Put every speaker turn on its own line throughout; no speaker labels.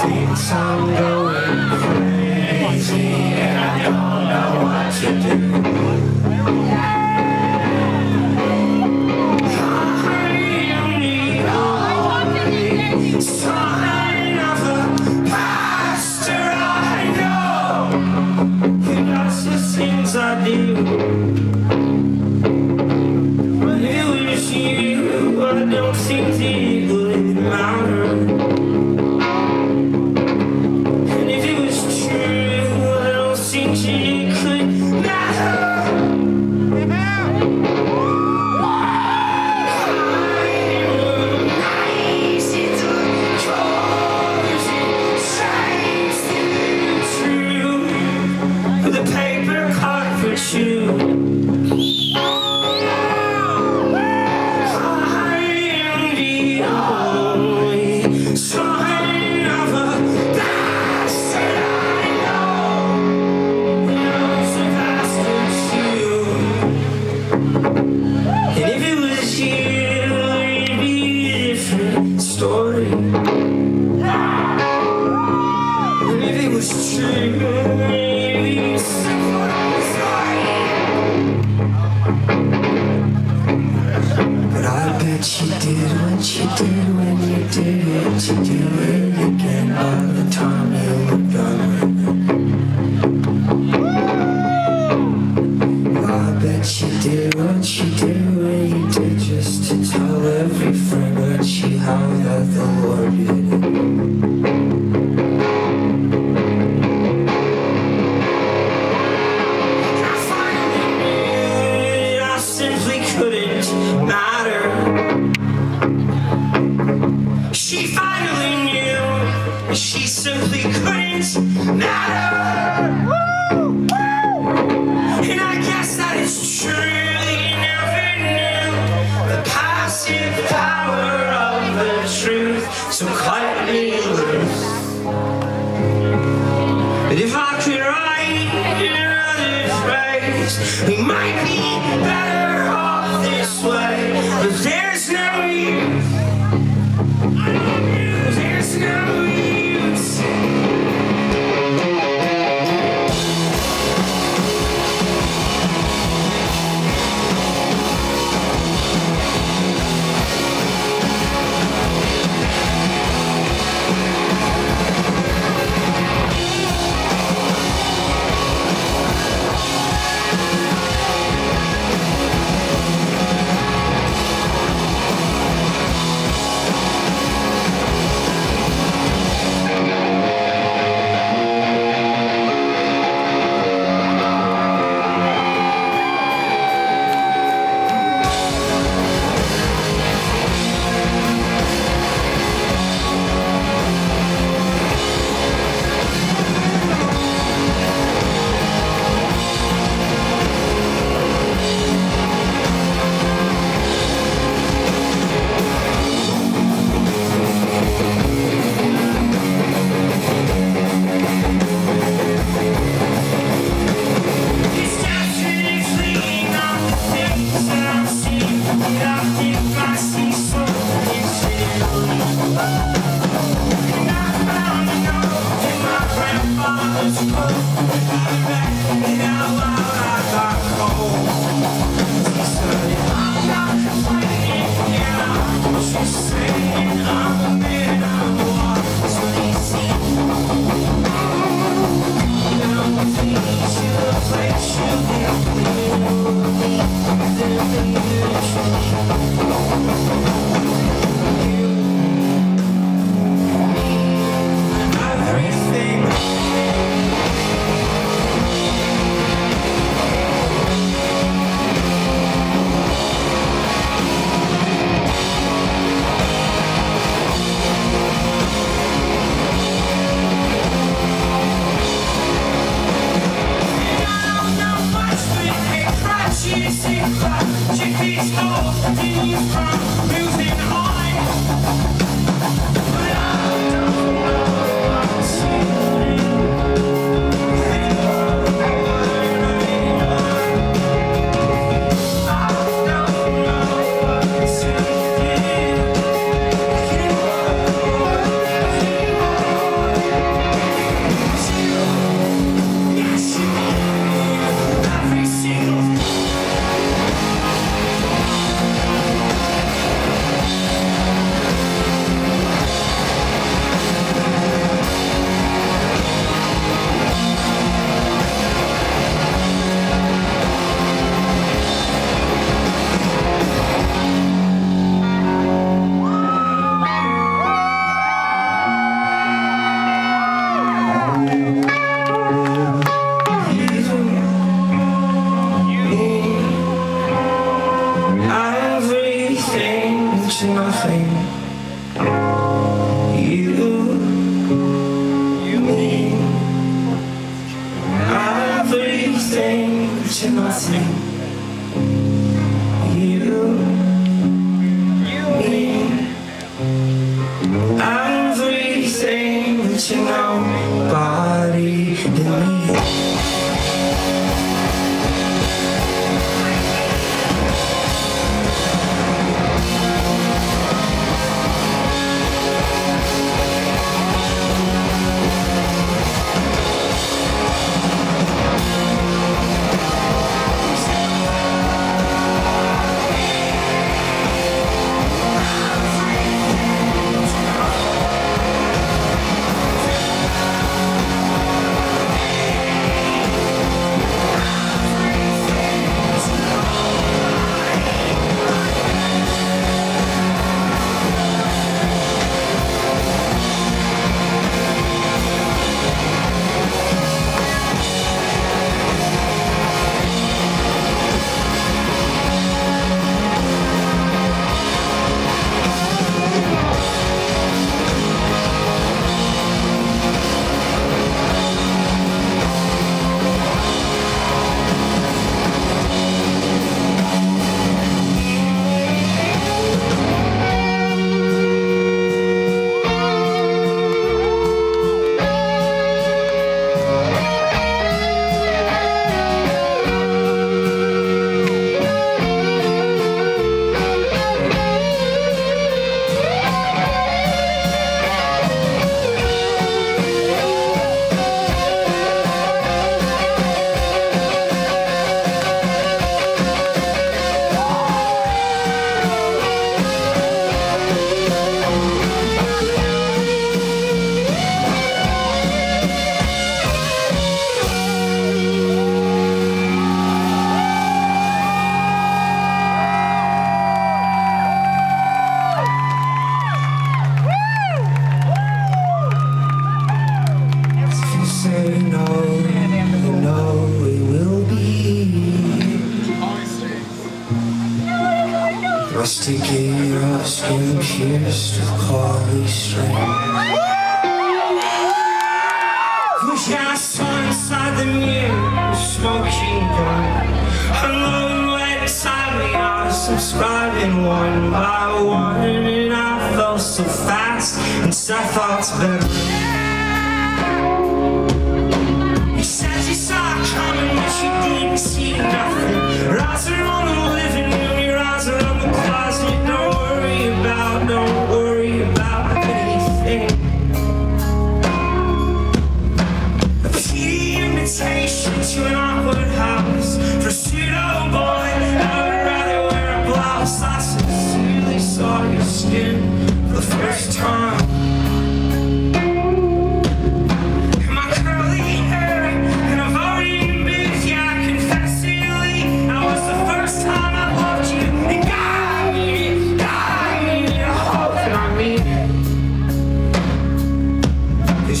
Thinks I'm going crazy and I don't know what to do. I of the pastor I know. He does the things I do. But it was you, I don't seem to what you did when you did it. You do it again by the time you were done the truth so quietly loose. But if I Rusty our skin pierced with holy strings Push our sun inside the mirror, smoking gun. Alone let inside me, I was subscribing one by one And I fell so fast, and so I thought's better You said you saw it coming, but you didn't see nothing. Rising on the lift know.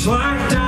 Just down.